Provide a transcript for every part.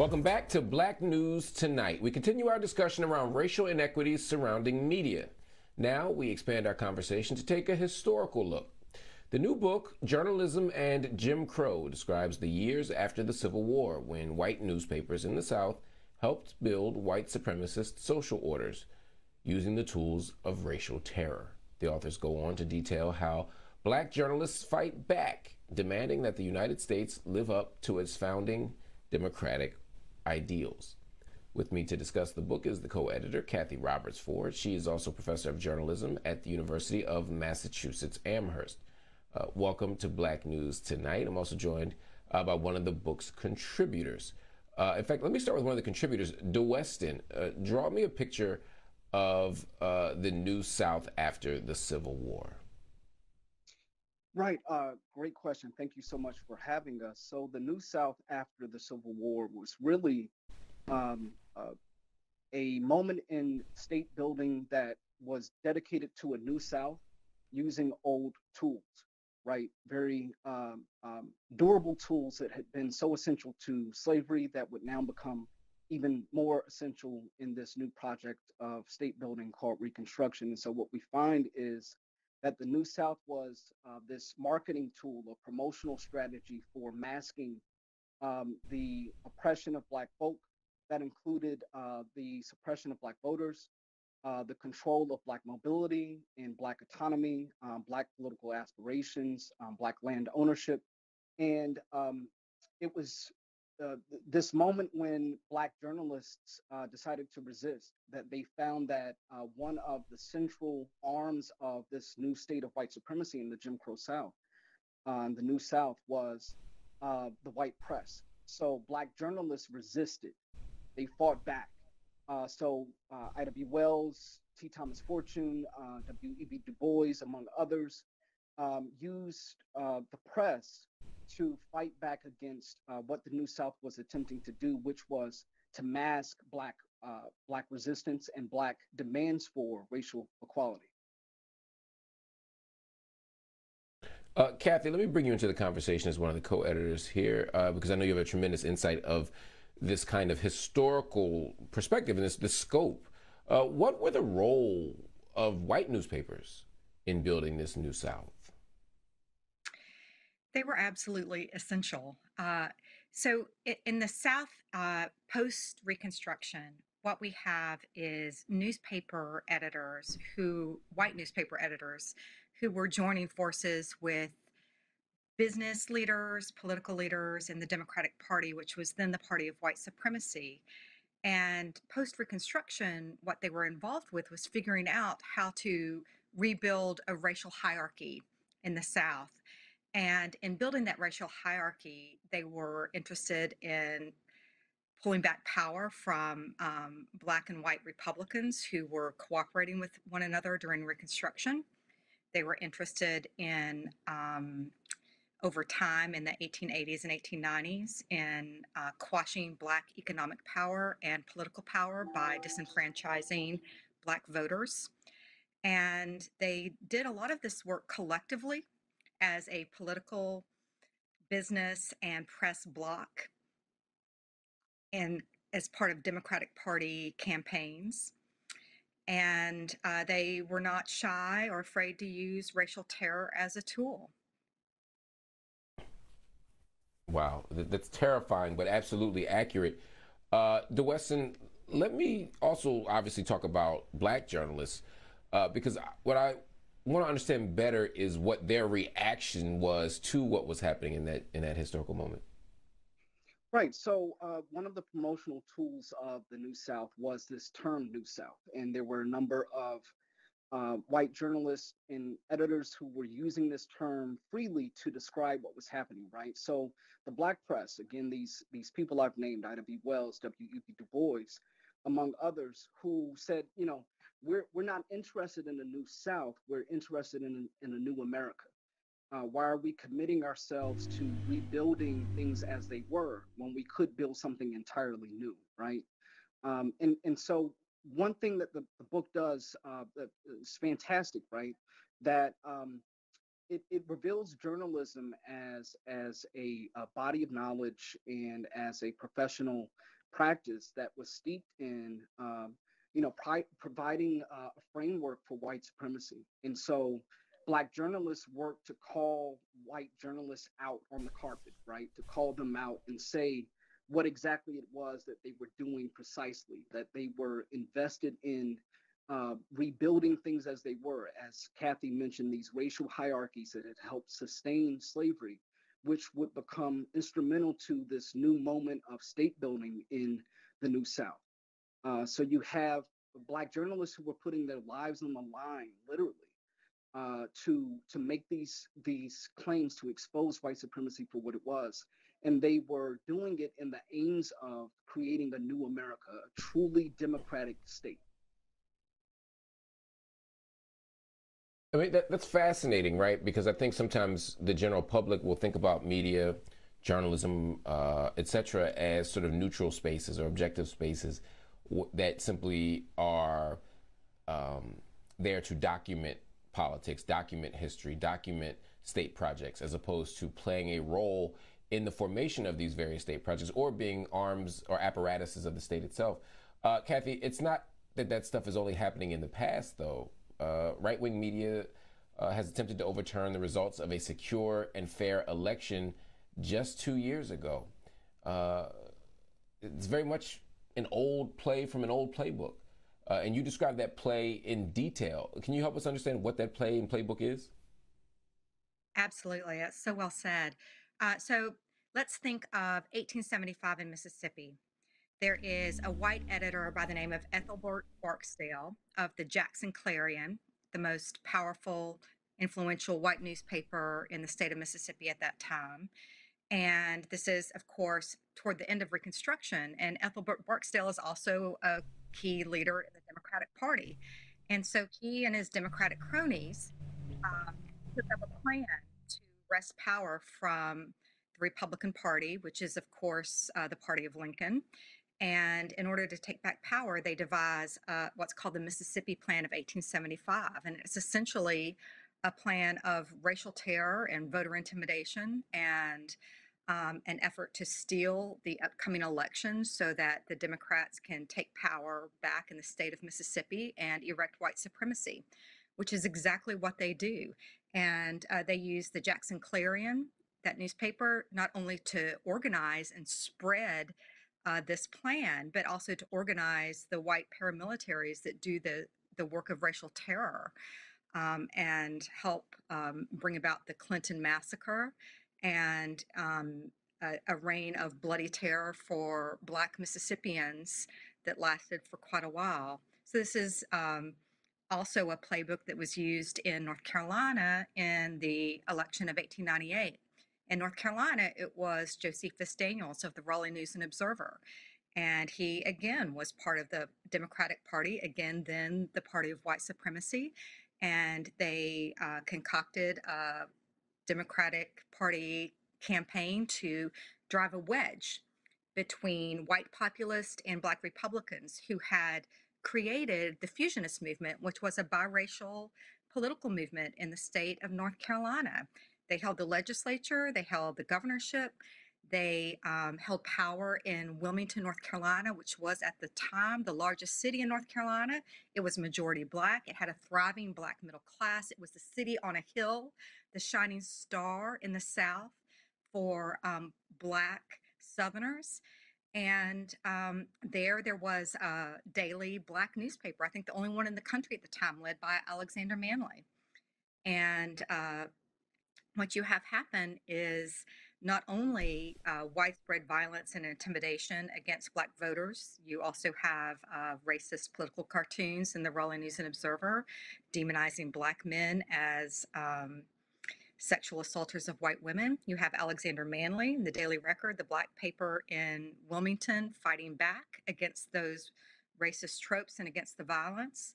Welcome back to Black News Tonight. We continue our discussion around racial inequities surrounding media. Now we expand our conversation to take a historical look. The new book, Journalism and Jim Crow, describes the years after the Civil War when white newspapers in the South helped build white supremacist social orders using the tools of racial terror. The authors go on to detail how black journalists fight back, demanding that the United States live up to its founding democratic ideals. With me to discuss the book is the co editor, Kathy Roberts Forde. She is also professor of journalism at the University of Massachusetts Amherst. Uh, welcome to Black News Tonight. I'm also joined uh, by one of the book's contributors. Uh, in fact, let me start with one of the contributors, D'Weston. Uh, draw me a picture of uh, the New South after the Civil War. Right. Uh, great question. Thank you so much for having us. So, the New South after the Civil War was really um, a moment in state building that was dedicated to a New South using old tools right? Very um, um, durable tools that had been so essential to slavery that would now become even more essential in this new project of state building called Reconstruction. And so, what we find is that the New South was uh, this marketing tool or promotional strategy for masking um, the oppression of Black folk. That included uh, the suppression of Black voters, uh, the control of Black mobility and Black autonomy, um, Black political aspirations, um, Black land ownership. And um, it was uh, this moment when Black journalists uh, decided to resist, that they found that uh, one of the central arms of this new state of white supremacy in the Jim Crow South, um, the New South, was uh, the white press. So Black journalists resisted, they fought back uh, so uh, Ida B. Wells, T. Thomas Fortune, uh, W.E.B. Du Bois, among others, um, used uh, the press to fight back against uh, what the New South was attempting to do, which was to mask black uh, black resistance and black demands for racial equality. Uh, Kathy, let me bring you into the conversation as one of the co-editors here, uh, because I know you have a tremendous insight of this kind of historical perspective and this, this scope. Uh, what were the role of white newspapers in building this new South? They were absolutely essential. Uh, so, in the South, uh, post Reconstruction, what we have is newspaper editors who, white newspaper editors, who were joining forces with business leaders, political leaders in the Democratic Party, which was then the party of white supremacy. And post Reconstruction, what they were involved with was figuring out how to rebuild a racial hierarchy in the South. And in building that racial hierarchy, they were interested in pulling back power from um, Black and white Republicans who were cooperating with one another during Reconstruction. They were interested in um, over time in the 1880s and 1890s in uh, quashing Black economic power and political power by disenfranchising Black voters. And they did a lot of this work collectively as a political business and press bloc and as part of Democratic Party campaigns. And uh, they were not shy or afraid to use racial terror as a tool. Wow, that's terrifying, but absolutely accurate. Uh, D'Weston, let me also obviously talk about black journalists uh, because what I want to understand better is what their reaction was to what was happening in that in that historical moment. Right. So uh, one of the promotional tools of the New South was this term New South, and there were a number of uh, white journalists and editors who were using this term freely to describe what was happening, right? So the black press, again, these these people I've named, Ida B. Wells, W.E.B. Du Bois, among others, who said, you know, we're we're not interested in a new South, we're interested in in a new America. Uh, why are we committing ourselves to rebuilding things as they were when we could build something entirely new, right? Um, and and so one thing that the, the book does uh, is fantastic, right? That um, it, it reveals journalism as as a, a, body of knowledge and as a professional practice that was steeped in um, you know pri- providing a framework for white supremacy. And so black journalists work to call white journalists out on the carpet right? To call them out and say what exactly it was that they were doing precisely that they were invested in uh, rebuilding things as they were, as Kathy mentioned, these racial hierarchies that had helped sustain slavery, which would become instrumental to this new moment of state building in the New South. Uh, so you have Black journalists who were putting their lives on the line, literally, uh, to to make these these claims to expose white supremacy for what it was, and they were doing it in the aims of creating a new America, a truly democratic state. I mean, that, that's fascinating, right? Because I think sometimes the general public will think about media, journalism, uh, etc., as sort of neutral spaces or objective spaces that simply are um, there to document politics, document history, document state projects, as opposed to playing a role in the formation of these various state projects or being arms or apparatuses of the state itself. Uh, Kathy, it's not that that stuff is only happening in the past, though uh, right wing media uh, has attempted to overturn the results of a secure and fair election just two years ago. Uh, it's very much an old play from an old playbook. Uh, and you describe that play in detail. Can you help us understand what that play and playbook is? Absolutely. That's so well said. Uh, so let's think of 1875 in Mississippi there is a white editor by the name of Ethelbert Barksdale of the Jackson Clarion, the most powerful, influential white newspaper in the state of Mississippi at that time. And this is, of course, toward the end of Reconstruction. And Ethelbert Barksdale is also a key leader in the Democratic Party. And so he and his Democratic cronies um, took up a plan to wrest power from the Republican Party, which is, of course, uh, the party of Lincoln, and in order to take back power, they devise uh, what's called the Mississippi Plan of 1875. And it's essentially a plan of racial terror and voter intimidation and um, an effort to steal the upcoming election so that the Democrats can take power back in the state of Mississippi and erect white supremacy, which is exactly what they do. And uh, they use the Jackson Clarion, that newspaper, not only to organize and spread uh, this plan, but also to organize the white paramilitaries that do the, the work of racial terror um, and help um, bring about the Clinton massacre and um, a, a, reign of bloody terror for Black Mississippians that lasted for quite a while. So, this is um, also a playbook that was used in North Carolina in the election of 1898. In North Carolina, it was Josephus Daniels of the Raleigh News and Observer. And he, again, was part of the Democratic Party, again, then the party of white supremacy. And they uh, concocted a Democratic Party campaign to drive a wedge between white populists and black Republicans who had created the fusionist movement, which was a biracial political movement in the state of North Carolina. They held the legislature, they held the governorship, they um, held power in Wilmington, North Carolina, which was at the time the largest city in North Carolina. It was majority black. It had a thriving black middle class. It was the city on a hill, the shining star in the South for um, black Southerners. And um, there, there was a daily black newspaper, I think the only one in the country at the time, led by Alexander Manly. And uh, what you have happen is not only uh, widespread violence and intimidation against Black voters, you also have uh, racist political cartoons in the Raleigh News and Observer demonizing Black men as um, sexual assaulters of white women. You have Alexander Manly, the Daily Record, the black paper in Wilmington, fighting back against those racist tropes and against the violence.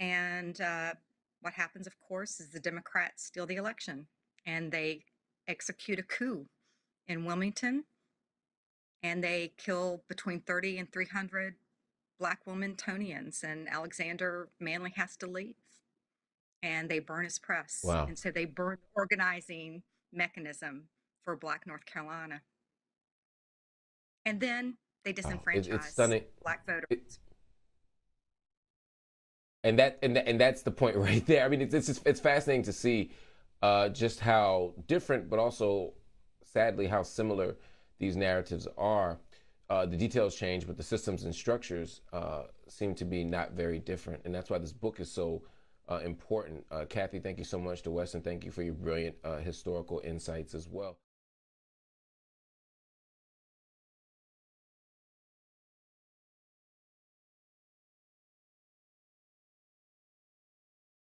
And uh, what happens, of course, is the Democrats steal the election and they execute a coup in Wilmington and they kill between 30 and 300 black Wilmingtonians and Alexander Manly has to leave. and they burn his press. Wow. And so they burn the organizing mechanism for Black North Carolina. And then they disenfranchise It, it's stunning. Black voters. It- and that and that, and that's the point right there. I mean, it's it's it's fascinating to see uh, just how different, but also sadly how similar these narratives are. Uh, the details change, but the systems and structures uh, seem to be not very different, and that's why this book is so uh, important. Uh, Kathy, thank you so much. D'Weston, thank you for your brilliant uh, historical insights as well.